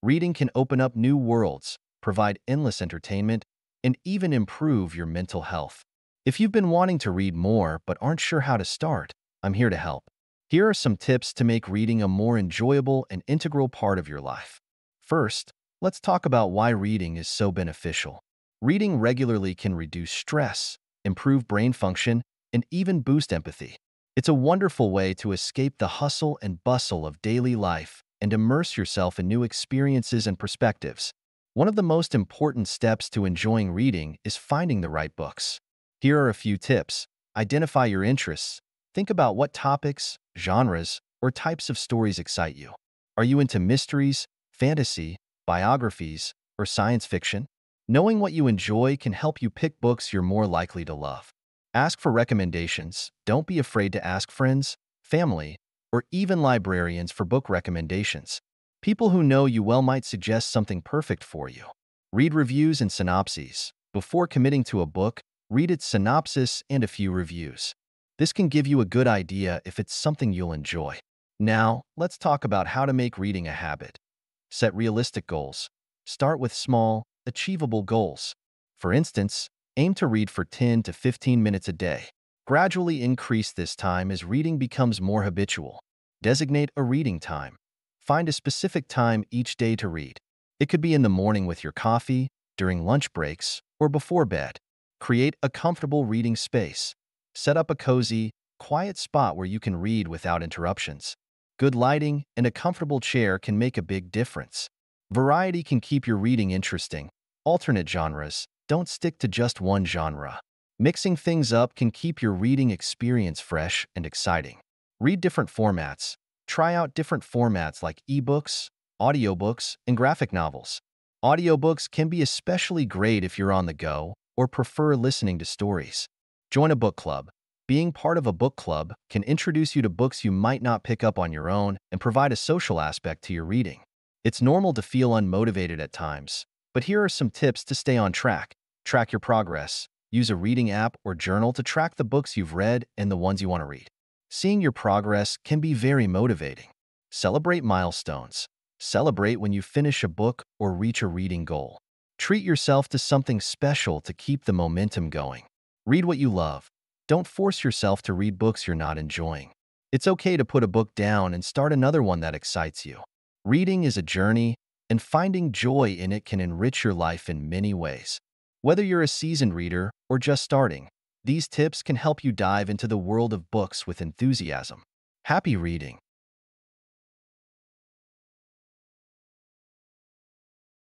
Reading can open up new worlds, provide endless entertainment, and even improve your mental health. If you've been wanting to read more but aren't sure how to start, I'm here to help. Here are some tips to make reading a more enjoyable and integral part of your life. First, let's talk about why reading is so beneficial. Reading regularly can reduce stress, improve brain function, and even boost empathy. It's a wonderful way to escape the hustle and bustle of daily life and immerse yourself in new experiences and perspectives. One of the most important steps to enjoying reading is finding the right books. Here are a few tips. Identify your interests. Think about what topics, genres, or types of stories excite you. Are you into mysteries, fantasy, biographies, or science fiction? Knowing what you enjoy can help you pick books you're more likely to love. Ask for recommendations. Don't be afraid to ask friends, family, or even librarians for book recommendations. People who know you well might suggest something perfect for you. Read reviews and synopses. Before committing to a book, read its synopsis and a few reviews. This can give you a good idea if it's something you'll enjoy. Now, let's talk about how to make reading a habit. Set realistic goals. Start with small, achievable goals. For instance, aim to read for 10 to 15 minutes a day. Gradually increase this time as reading becomes more habitual. Designate a reading time. Find a specific time each day to read. It could be in the morning with your coffee, during lunch breaks, or before bed. Create a comfortable reading space. Set up a cozy, quiet spot where you can read without interruptions. Good lighting and a comfortable chair can make a big difference. Variety can keep your reading interesting. Alternate genres. Don't stick to just one genre. Mixing things up can keep your reading experience fresh and exciting. Read different formats. Try out different formats like ebooks, audiobooks, and graphic novels. Audiobooks can be especially great if you're on the go or prefer listening to stories. Join a book club. Being part of a book club can introduce you to books you might not pick up on your own and provide a social aspect to your reading. It's normal to feel unmotivated at times, but here are some tips to stay on track. Track your progress. Use a reading app or journal to track the books you've read and the ones you want to read. Seeing your progress can be very motivating. Celebrate milestones. Celebrate when you finish a book or reach a reading goal. Treat yourself to something special to keep the momentum going. Read what you love. Don't force yourself to read books you're not enjoying. It's okay to put a book down and start another one that excites you. Reading is a journey, and finding joy in it can enrich your life in many ways. Whether you're a seasoned reader or just starting, these tips can help you dive into the world of books with enthusiasm. Happy reading!